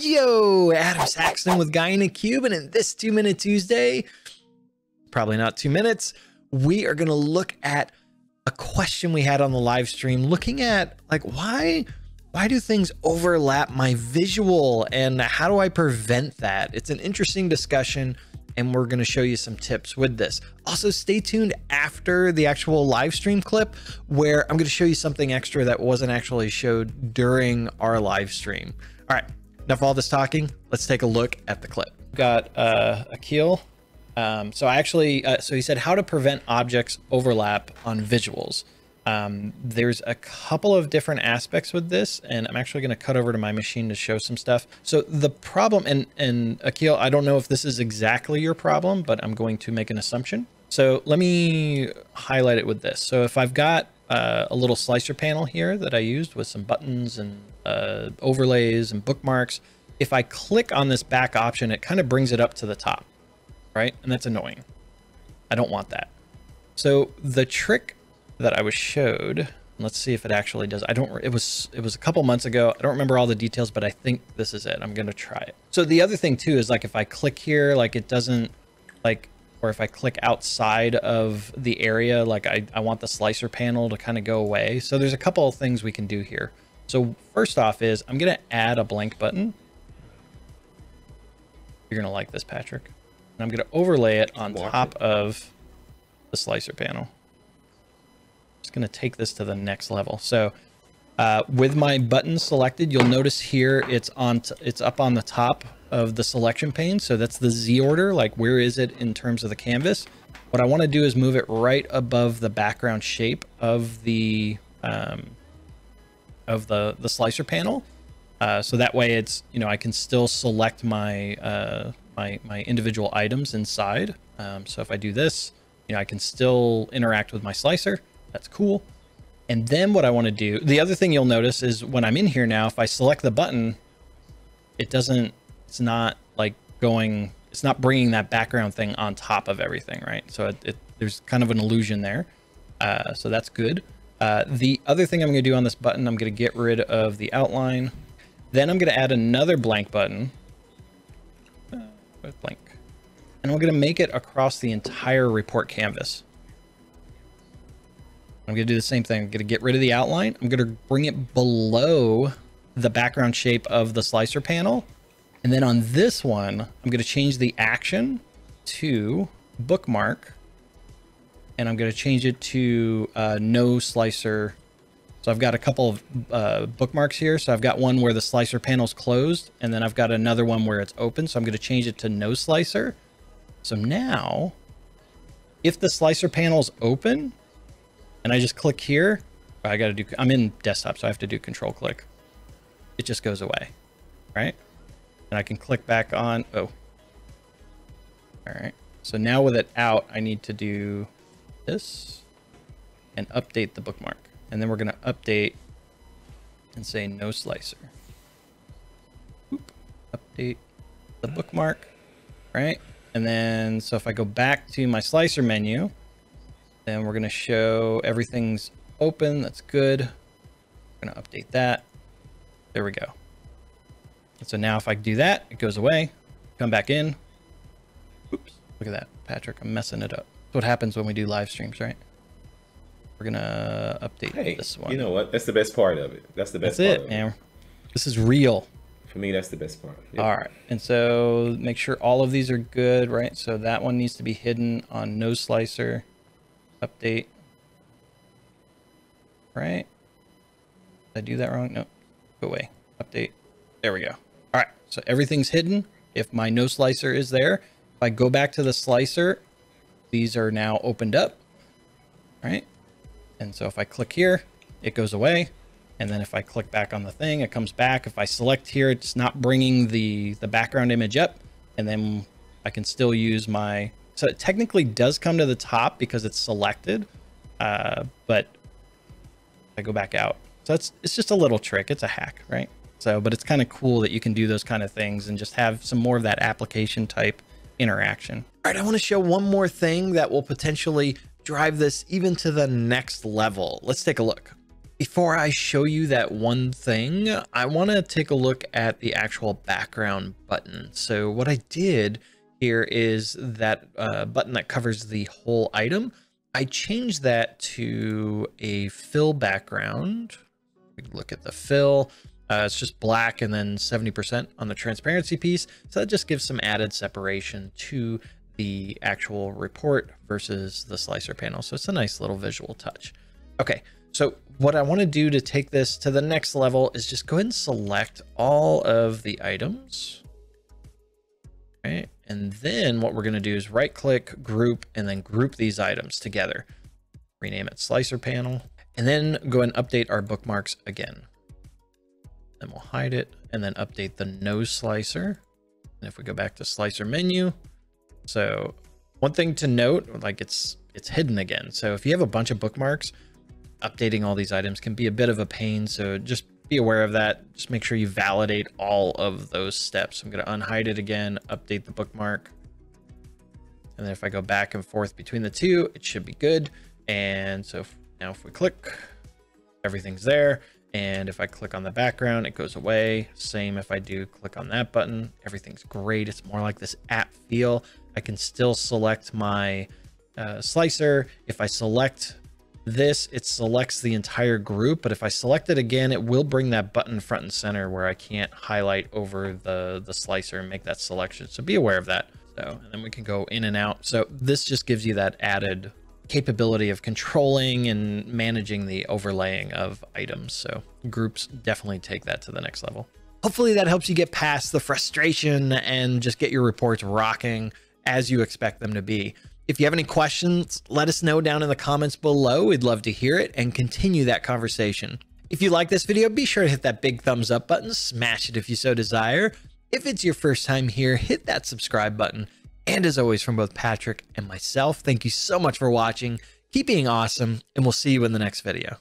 Yo, Adam Saxton with Guy in a Cube, and in this two minute Tuesday, probably not two minutes, we are going to look at a question we had on the live stream, looking at like why why do things overlap my visual and how do I prevent that? It's an interesting discussion and we're going to show you some tips with this. Also, stay tuned after the actual live stream clip where I'm going to show you something extra that wasn't actually showed during our live stream. All right, enough all this talking. Let's take a look at the clip. Got uh, Akil. Um, so I actually, uh, so he said how to prevent objects overlap on visuals. Um, there's a couple of different aspects with this, and I'm actually going to cut over to my machine to show some stuff. So the problem, and, and Akil, I don't know if this is exactly your problem, but I'm going to make an assumption. So let me highlight it with this. So if I've got uh, a little slicer panel here that I used with some buttons and uh, overlays and bookmarks, if I click on this back option, it kind of brings it up to the top, right? And that's annoying. I don't want that. So the trick that I was showed, let's see if it actually does. I don't, it was, it was a couple months ago. I don't remember all the details, but I think this is it. I'm going to try it. So the other thing too, is like, if I click here, like it doesn't like, or if I click outside of the area, like I, I want the slicer panel to kind of go away. So there's a couple of things we can do here. So first off is I'm going to add a blank button. You're going to like this, Patrick. And I'm going to overlay it on top of the slicer panel. Just going to take this to the next level. So uh, with my button selected, you'll notice here it's on it's up on the top of the selection pane. So that's the Z order, like where is it in terms of the canvas? What I want to do is move it right above the background shape of the um, of the the slicer panel. Uh, so that way it's, you know, I can still select my, uh, my, my individual items inside. Um, so if I do this, you know, I can still interact with my slicer. That's cool. And then what I want to do, the other thing you'll notice is when I'm in here now, if I select the button, it doesn't, it's not like going, it's not bringing that background thing on top of everything, right? So it, it there's kind of an illusion there. Uh, so that's good. Uh, the other thing I'm going to do on this button, I'm going to get rid of the outline. Then I'm going to add another blank button. Uh, blank. And I'm going to make it across the entire report canvas. I'm going to do the same thing. I'm going to get rid of the outline. I'm going to bring it below the background shape of the slicer panel. And then on this one, I'm going to change the action to bookmark. And I'm going to change it to uh, no slicer so I've got a couple of uh, bookmarks here. So I've got one where the slicer panel is closed, and then I've got another one where it's open. So I'm going to change it to no slicer. So now, if the slicer panel is open, and I just click here, I got to do, I'm in desktop, so I have to do control click. It just goes away, right? And I can click back on, oh. All right. So now with it out, I need to do this and update the bookmark. And then we're going to update and say no slicer. Oop, update the bookmark, right? And then, so if I go back to my slicer menu, then we're going to show everything's open. That's good. Going to update that. There we go. So now if I do that, it goes away. Come back in. Oops. Look at that, Patrick. I'm messing it up. That's what happens when we do live streams, right? We're gonna update hey, this one. You know what? That's the best part of it. That's the best that's part. it, man. This is real. For me, that's the best part. Yep. All right. And so make sure all of these are good, right? So that one needs to be hidden on no slicer. Update. Right? Did I do that wrong? No. Go away. Update. There we go. So everything's hidden. If my no slicer is there, if I go back to the slicer, these are now opened up. Right? And so if I click here, it goes away. And then if I click back on the thing, it comes back. If I select here, it's not bringing the, the background image up. And then I can still use my, so it technically does come to the top because it's selected. Uh, but I go back out. So it's, it's just a little trick. It's a hack, right? So, but it's kind of cool that you can do those kind of things and just have some more of that application type interaction. All right, I want to show one more thing that will potentially drive this even to the next level. Let's take a look. Before I show you that one thing, I want to take a look at the actual background button. So what I did here is that uh, button that covers the whole item. I changed that to a fill background. We look at the fill. Uh, it's just black and then 70% on the transparency piece. So that just gives some added separation to the actual report versus the slicer panel. So it's a nice little visual touch. Okay, so what I want to do to take this to the next level is just go ahead and select all of the items. Okay, and then what we're going to do is right click, group, and then group these items together. Rename it slicer panel, and then go and update our bookmarks again. Then we'll hide it and then update the no slicer. And if we go back to slicer menu, so one thing to note, like it's it's hidden again. So if you have a bunch of bookmarks, updating all these items can be a bit of a pain. So just be aware of that. Just make sure you validate all of those steps. I'm going to unhide it again, update the bookmark. And then if I go back and forth between the two, it should be good. And so if, now if we click, everything's there. And if I click on the background, it goes away. Same if I do click on that button, everything's great. It's more like this app feel. I can still select my uh, slicer. If I select this, it selects the entire group, but if I select it again, it will bring that button front and center where I can't highlight over the, the slicer and make that selection. So be aware of that. So, and then we can go in and out. So this just gives you that added capability of controlling and managing the overlaying of items. So groups definitely take that to the next level. Hopefully that helps you get past the frustration and just get your reports rocking as you expect them to be. If you have any questions, let us know down in the comments below. We'd love to hear it and continue that conversation. If you like this video, be sure to hit that big thumbs up button, smash it if you so desire. If it's your first time here, hit that subscribe button. And as always, from both Patrick and myself, thank you so much for watching. Keep being awesome, and we'll see you in the next video.